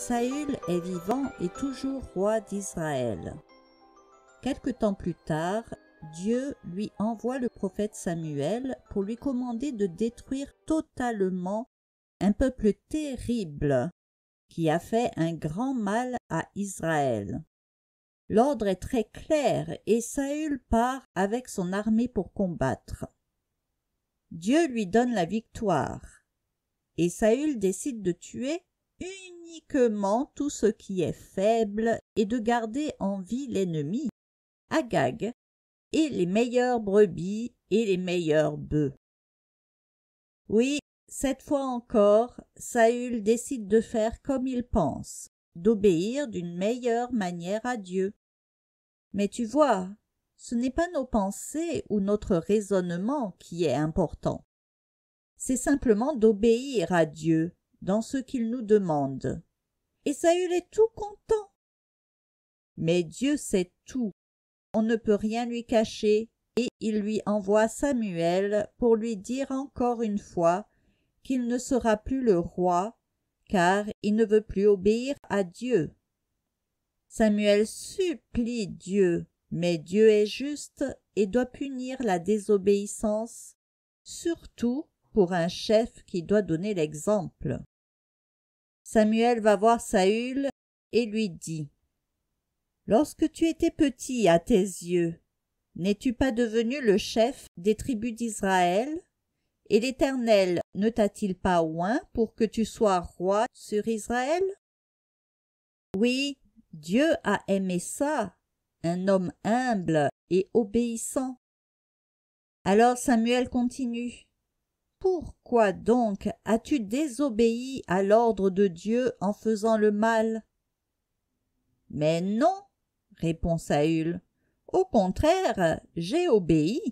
Saül est vivant et toujours roi d'Israël. Quelque temps plus tard, Dieu lui envoie le prophète Samuel pour lui commander de détruire totalement un peuple terrible qui a fait un grand mal à Israël. L'ordre est très clair et Saül part avec son armée pour combattre. Dieu lui donne la victoire et Saül décide de tuer uniquement tout ce qui est faible et de garder en vie l'ennemi, Agag, et les meilleures brebis et les meilleurs bœufs. Oui, cette fois encore, Saül décide de faire comme il pense, d'obéir d'une meilleure manière à Dieu. Mais tu vois, ce n'est pas nos pensées ou notre raisonnement qui est important. C'est simplement d'obéir à Dieu dans ce qu'il nous demande. Et Saül est tout content. Mais Dieu sait tout. On ne peut rien lui cacher, et il lui envoie Samuel pour lui dire encore une fois qu'il ne sera plus le roi, car il ne veut plus obéir à Dieu. Samuel supplie Dieu, mais Dieu est juste et doit punir la désobéissance, surtout pour un chef qui doit donner l'exemple. Samuel va voir Saül et lui dit Lorsque tu étais petit à tes yeux, n'es-tu pas devenu le chef des tribus d'Israël? Et l'Éternel ne t'a-t-il pas oint pour que tu sois roi sur Israël? Oui, Dieu a aimé ça, un homme humble et obéissant. Alors Samuel continue. Pourquoi donc as-tu désobéi à l'ordre de Dieu en faisant le mal? Mais non, répond Saül. Au contraire, j'ai obéi.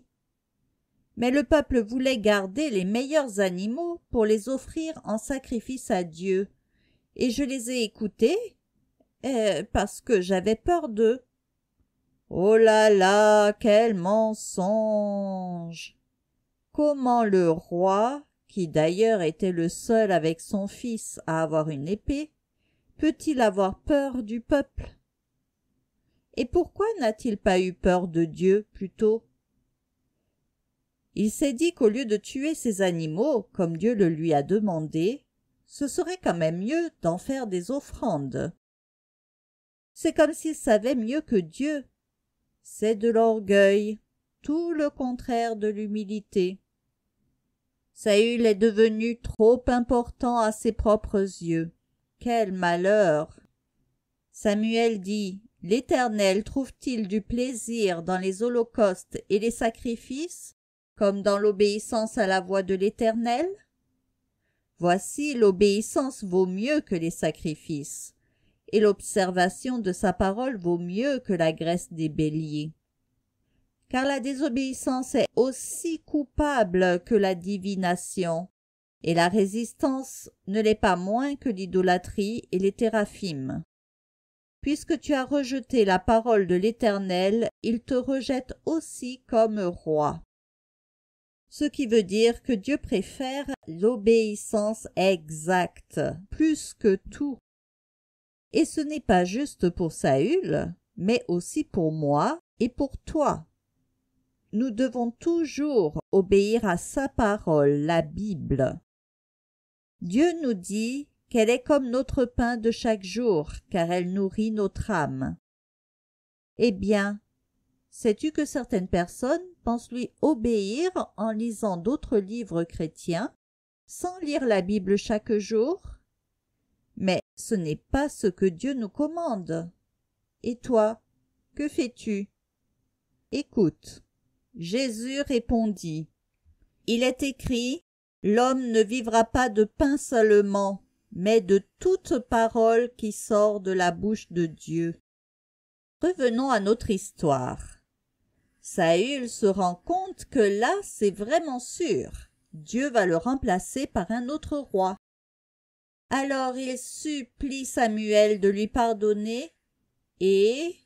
Mais le peuple voulait garder les meilleurs animaux pour les offrir en sacrifice à Dieu, et je les ai écoutés eh, parce que j'avais peur d'eux. Oh là là, quel mensonge Comment le roi, qui d'ailleurs était le seul avec son fils à avoir une épée, peut-il avoir peur du peuple? Et pourquoi n'a-t-il pas eu peur de Dieu plutôt? Il s'est dit qu'au lieu de tuer ces animaux, comme Dieu le lui a demandé, ce serait quand même mieux d'en faire des offrandes. C'est comme s'il savait mieux que Dieu. C'est de l'orgueil, tout le contraire de l'humilité. Saül est devenu trop important à ses propres yeux. Quel malheur. Samuel dit. L'Éternel trouve-t-il du plaisir dans les holocaustes et les sacrifices, comme dans l'obéissance à la voix de l'Éternel? Voici l'obéissance vaut mieux que les sacrifices, et l'observation de sa parole vaut mieux que la graisse des béliers car la désobéissance est aussi coupable que la divination, et la résistance ne l'est pas moins que l'idolâtrie et les théraphimes. Puisque tu as rejeté la parole de l'Éternel, il te rejette aussi comme roi. Ce qui veut dire que Dieu préfère l'obéissance exacte, plus que tout. Et ce n'est pas juste pour Saül, mais aussi pour moi et pour toi nous devons toujours obéir à sa parole, la Bible. Dieu nous dit qu'elle est comme notre pain de chaque jour, car elle nourrit notre âme. Eh bien, sais-tu que certaines personnes pensent lui obéir en lisant d'autres livres chrétiens, sans lire la Bible chaque jour? Mais ce n'est pas ce que Dieu nous commande. Et toi, que fais-tu? Écoute. Jésus répondit Il est écrit L'homme ne vivra pas de pain seulement, mais de toute parole qui sort de la bouche de Dieu. Revenons à notre histoire. Saül se rend compte que là, c'est vraiment sûr. Dieu va le remplacer par un autre roi. Alors il supplie Samuel de lui pardonner et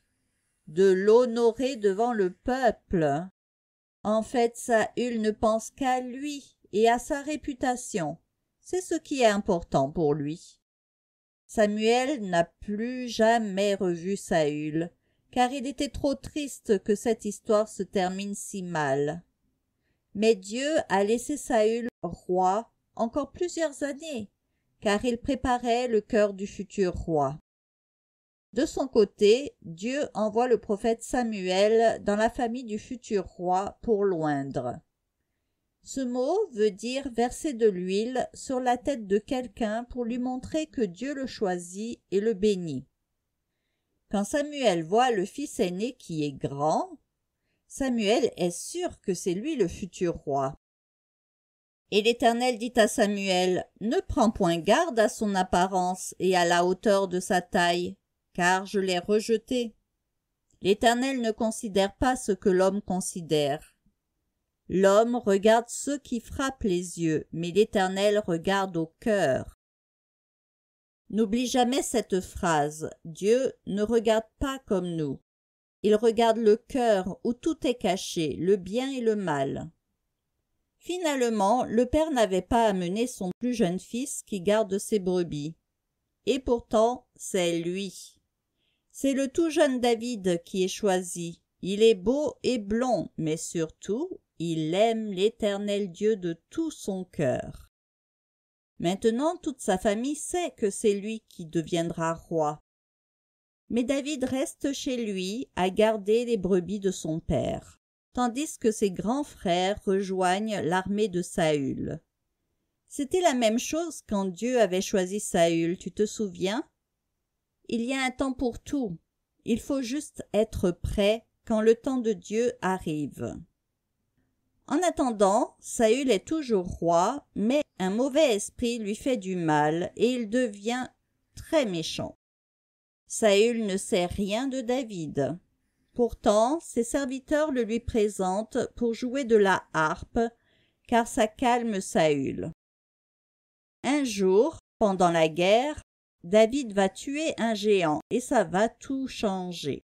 de l'honorer devant le peuple. En fait, Saül ne pense qu'à lui et à sa réputation. C'est ce qui est important pour lui. Samuel n'a plus jamais revu Saül, car il était trop triste que cette histoire se termine si mal. Mais Dieu a laissé Saül roi encore plusieurs années, car il préparait le cœur du futur roi. De son côté, Dieu envoie le prophète Samuel dans la famille du futur roi pour loindre. Ce mot veut dire verser de l'huile sur la tête de quelqu'un pour lui montrer que Dieu le choisit et le bénit. Quand Samuel voit le fils aîné qui est grand, Samuel est sûr que c'est lui le futur roi. Et l'Éternel dit à Samuel, Ne prends point garde à son apparence et à la hauteur de sa taille, car je l'ai rejeté. L'Éternel ne considère pas ce que l'homme considère. L'homme regarde ceux qui frappent les yeux, mais l'Éternel regarde au cœur. N'oublie jamais cette phrase. Dieu ne regarde pas comme nous. Il regarde le cœur où tout est caché, le bien et le mal. Finalement, le père n'avait pas amené son plus jeune fils qui garde ses brebis. Et pourtant, c'est lui. C'est le tout jeune David qui est choisi. Il est beau et blond, mais surtout, il aime l'Éternel Dieu de tout son cœur. Maintenant toute sa famille sait que c'est lui qui deviendra roi. Mais David reste chez lui à garder les brebis de son père, tandis que ses grands frères rejoignent l'armée de Saül. C'était la même chose quand Dieu avait choisi Saül, tu te souviens? Il y a un temps pour tout. Il faut juste être prêt quand le temps de Dieu arrive. En attendant, Saül est toujours roi, mais un mauvais esprit lui fait du mal et il devient très méchant. Saül ne sait rien de David. Pourtant, ses serviteurs le lui présentent pour jouer de la harpe, car ça calme Saül. Un jour, pendant la guerre, David va tuer un géant et ça va tout changer.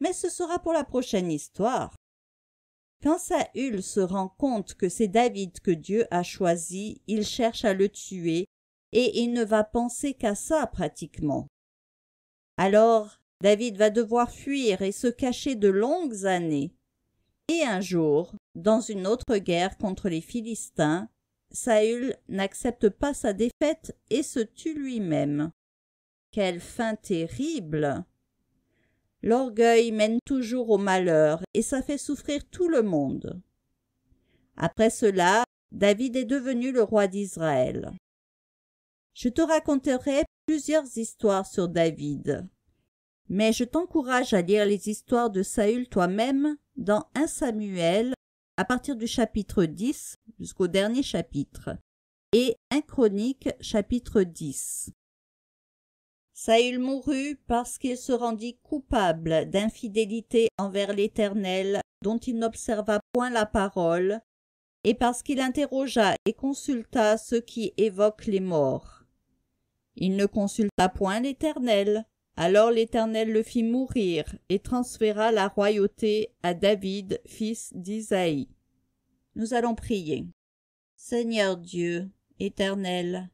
Mais ce sera pour la prochaine histoire. Quand Saül se rend compte que c'est David que Dieu a choisi, il cherche à le tuer, et il ne va penser qu'à ça pratiquement. Alors David va devoir fuir et se cacher de longues années. Et un jour, dans une autre guerre contre les Philistins, Saül n'accepte pas sa défaite et se tue lui-même. Quelle fin terrible. L'orgueil mène toujours au malheur, et ça fait souffrir tout le monde. Après cela, David est devenu le roi d'Israël. Je te raconterai plusieurs histoires sur David. Mais je t'encourage à lire les histoires de Saül toi-même dans 1 Samuel à partir du chapitre 10 jusqu'au dernier chapitre et 1 Chronique chapitre 10. Saül mourut parce qu'il se rendit coupable d'infidélité envers l'Éternel, dont il n'observa point la parole, et parce qu'il interrogea et consulta ceux qui évoquent les morts. Il ne consulta point l'Éternel. Alors l'Éternel le fit mourir et transféra la royauté à David, fils d'Isaïe. Nous allons prier. Seigneur Dieu, Éternel,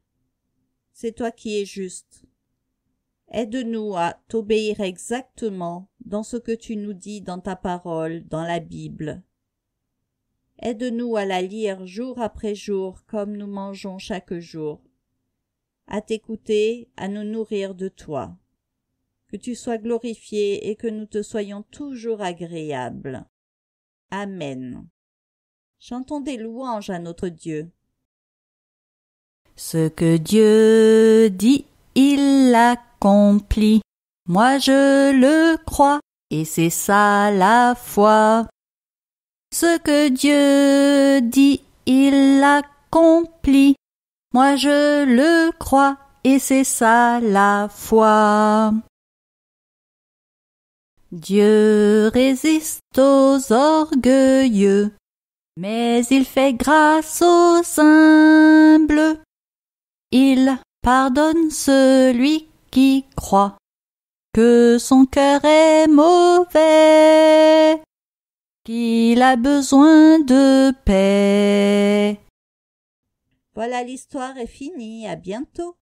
c'est toi qui es juste. Aide-nous à t'obéir exactement dans ce que tu nous dis dans ta parole, dans la Bible. Aide-nous à la lire jour après jour comme nous mangeons chaque jour, à t'écouter, à nous nourrir de toi. Que tu sois glorifié et que nous te soyons toujours agréables. Amen. Chantons des louanges à notre Dieu. Ce que Dieu dit, il l'a accompli. Moi je le crois, et c'est ça la foi. Ce que Dieu dit, il l'accomplit. Moi je le crois, et c'est ça la foi. Dieu résiste aux orgueilleux, mais il fait grâce aux humbles. Il pardonne celui qui croit que son cœur est mauvais, qu'il a besoin de paix. Voilà l'histoire est finie, à bientôt.